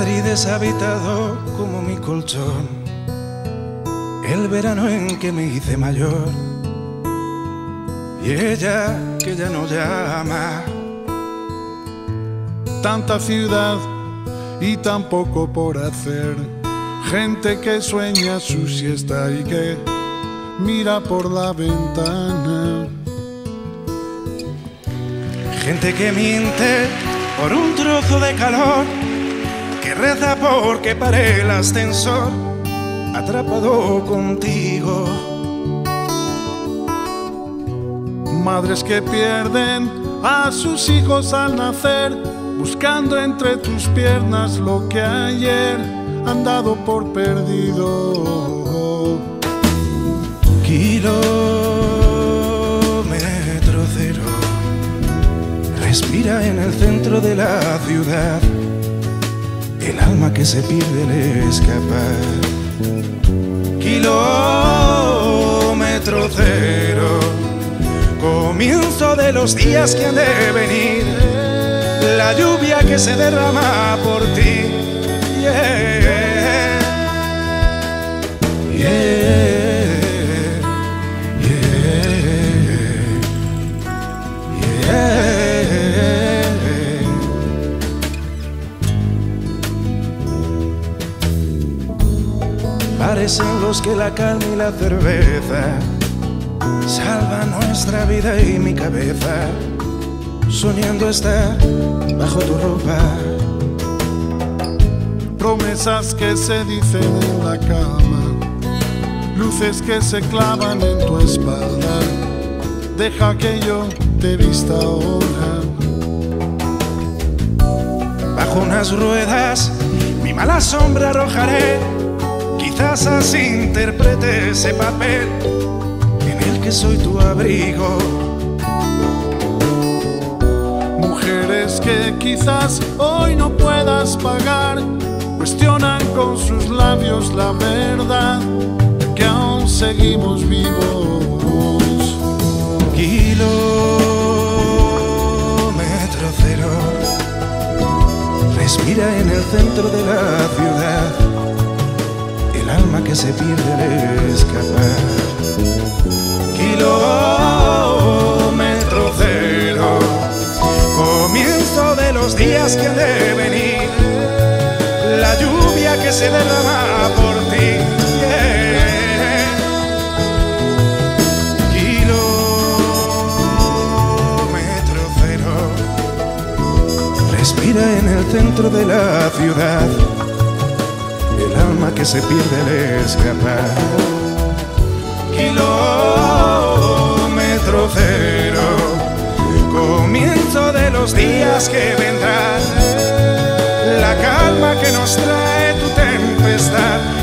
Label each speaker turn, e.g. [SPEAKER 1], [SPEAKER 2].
[SPEAKER 1] deshabitado como mi colchón. El verano en que me hice mayor. Y ella que ya no llama.
[SPEAKER 2] Tanta ciudad y tan poco por hacer. Gente que sueña su siesta y que mira por la ventana.
[SPEAKER 1] Gente que miente por un trozo de calor, que reza porque pare el ascensor, atrapado contigo.
[SPEAKER 2] Madres que pierden a sus hijos al nacer, buscando entre tus piernas lo que ayer han dado por perdido.
[SPEAKER 1] Kilómetro cero, respira en el centro de la ciudad, el alma que se pierde al escapar. Kilómetro cero, comienzo de los días que han de venir, la lluvia que se derrama por ti. Parecen los que la calma y la cerveza salvan nuestra vida y mi cabeza, soñando estar bajo tu ropa.
[SPEAKER 2] Promesas que se dicen en la cama, luces que se clavan en tu espalda. Deja que yo te vista ahora.
[SPEAKER 1] Bajo unas ruedas mi mala sombra arrojaré. Quizás así interprete ese papel en el que soy tu abrigo.
[SPEAKER 2] Mujeres que quizás hoy no puedas pagar, cuestionan con sus labios la verdad de que aún seguimos vivos.
[SPEAKER 1] Kilómetro cero, respira en el centro de la ciudad, alma que se pierde al escapar. Kilómetro cero, comienzo de los días que han de venir, la lluvia que se derrama por ti. Kilómetro cero, respira en el centro de la ciudad, que se pierde al escapar. Kilómetro cero, comienzo de los días que vendrán. La calma que nos trae tu tempestad